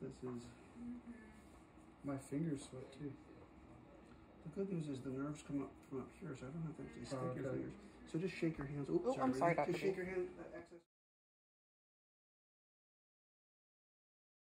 this is. My fingers sweat too. The good news is the nerves come up from up here, so I don't have to actually stick your okay. fingers. So just shake your hands. Oops, Oh, oh I'm sorry, Just shake your hand.